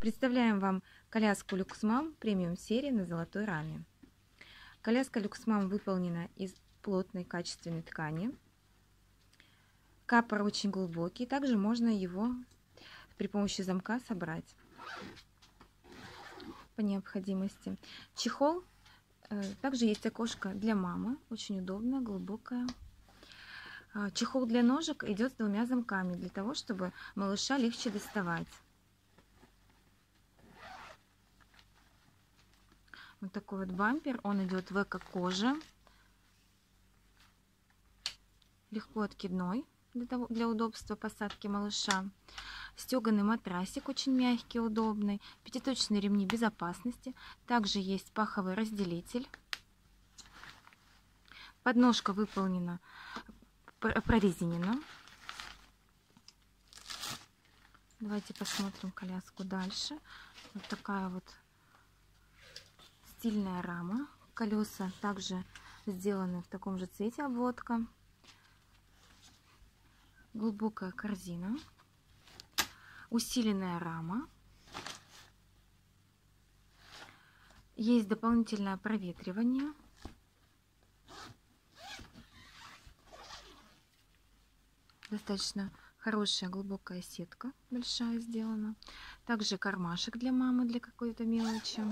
Представляем вам коляску Люксмам премиум серии на золотой раме. Коляска Люксмам выполнена из плотной качественной ткани. Капор очень глубокий, также можно его при помощи замка собрать по необходимости. Чехол, э, также есть окошко для мамы, очень удобно, глубокое. А, чехол для ножек идет с двумя замками, для того, чтобы малыша легче доставать. Вот такой вот бампер. Он идет в эко-коже. Легко откидной для, того, для удобства посадки малыша. Стеганый матрасик очень мягкий, удобный. Пятиточные ремни безопасности. Также есть паховый разделитель. Подножка выполнена прорезинена. Давайте посмотрим коляску дальше. Вот такая вот стильная рама. Колеса также сделаны в таком же цвете обводка. Глубокая корзина. Усиленная рама. Есть дополнительное проветривание. Достаточно хорошая глубокая сетка, большая сделана. Также кармашек для мамы, для какой-то мелочи.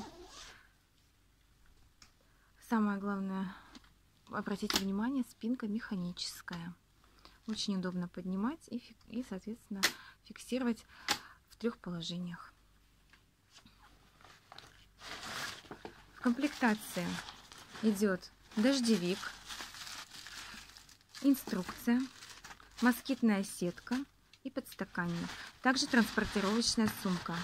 Самое главное, обратите внимание, спинка механическая. Очень удобно поднимать и, и соответственно, фиксировать в трех положениях. В комплектации идет дождевик, инструкция, москитная сетка и подстаканник. Также транспортировочная сумка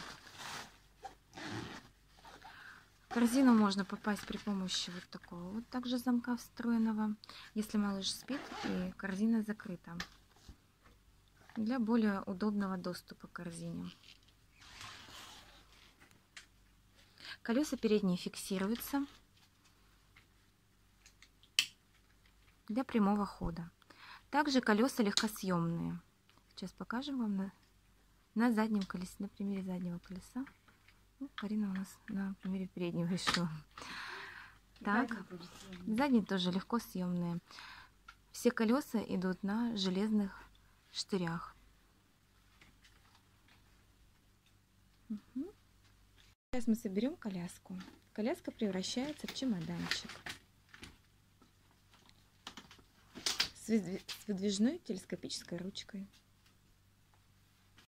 корзину можно попасть при помощи вот такого вот также замка встроенного, если малыш спит и корзина закрыта. Для более удобного доступа к корзине. Колеса передние фиксируются для прямого хода. Также колеса легкосъемные. Сейчас покажем вам на, на заднем колесе, на примере заднего колеса. Карина у нас на примере переднего решила. Так, задние тоже легко съемные. Все колеса идут на железных штырях. Угу. Сейчас мы соберем коляску. Коляска превращается в чемоданчик. С выдвижной телескопической ручкой.